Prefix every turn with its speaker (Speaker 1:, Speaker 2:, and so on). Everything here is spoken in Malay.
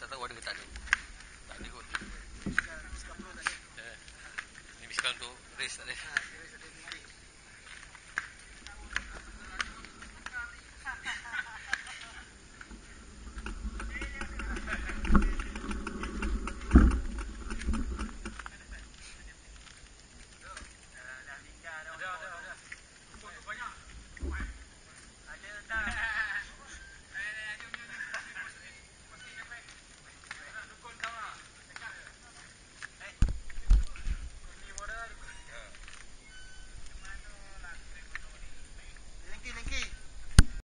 Speaker 1: tak tahu ada ke tak ada. Tak ada kot. Miska, Miska tak ada. Eh, ini untuk race tak ada. Ha, race ada